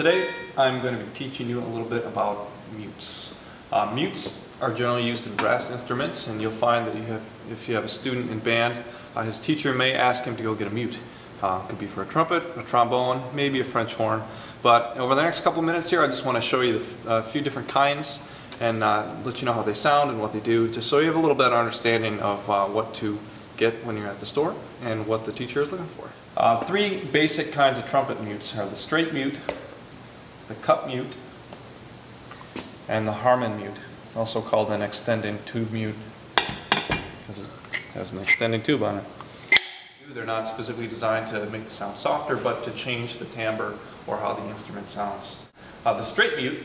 Today I'm going to be teaching you a little bit about mutes. Uh, mutes are generally used in brass instruments and you'll find that you have, if you have a student in band, uh, his teacher may ask him to go get a mute. Uh, it could be for a trumpet, a trombone, maybe a French horn. But over the next couple minutes here I just want to show you a few different kinds and uh, let you know how they sound and what they do, just so you have a little better understanding of uh, what to get when you're at the store and what the teacher is looking for. Uh, three basic kinds of trumpet mutes are the straight mute, the cup mute, and the Harmon mute, also called an extending tube mute because it has an extending tube on it. They're not specifically designed to make the sound softer, but to change the timbre or how the instrument sounds. Uh, the straight mute,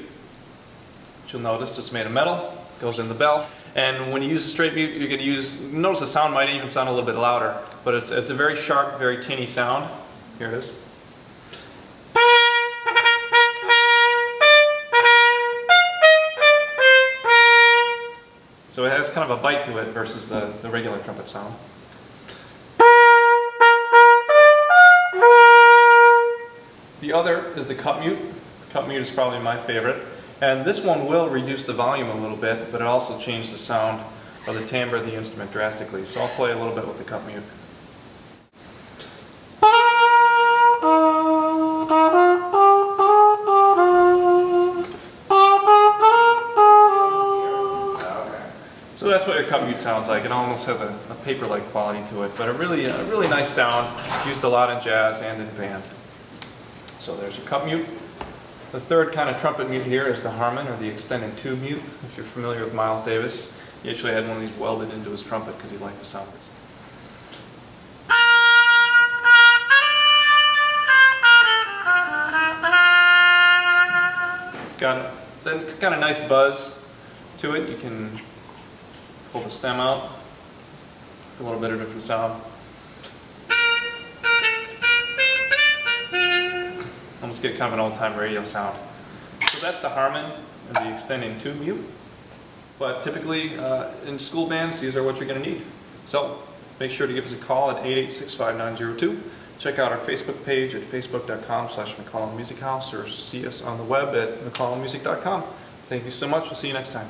which you'll notice, it's made of metal, goes in the bell, and when you use a straight mute, you're going to use, notice the sound might even sound a little bit louder, but it's, it's a very sharp, very tinny sound. Here it is. So it has kind of a bite to it versus the, the regular trumpet sound. The other is the cup mute. Cup mute is probably my favorite. And this one will reduce the volume a little bit, but it also changes the sound of the timbre of the instrument drastically. So I'll play a little bit with the cup mute. So that's what your cup mute sounds like. It almost has a, a paper-like quality to it, but a really, a really nice sound, used a lot in jazz and in band. So there's your cup mute. The third kind of trumpet mute here is the Harmon, or the extended tube mute. If you're familiar with Miles Davis, he actually had one of these welded into his trumpet because he liked the sound. It's got a, then kind of nice buzz to it. You can pull the stem out, a little bit of different sound. Almost get kind of an old-time radio sound. So that's the Harmon and the extending tube mute. But typically uh, in school bands, these are what you're going to need. So make sure to give us a call at 886-5902. Check out our Facebook page at facebook.com slash McClellan Music House or see us on the web at mcclellanmusic.com. Thank you so much. We'll see you next time.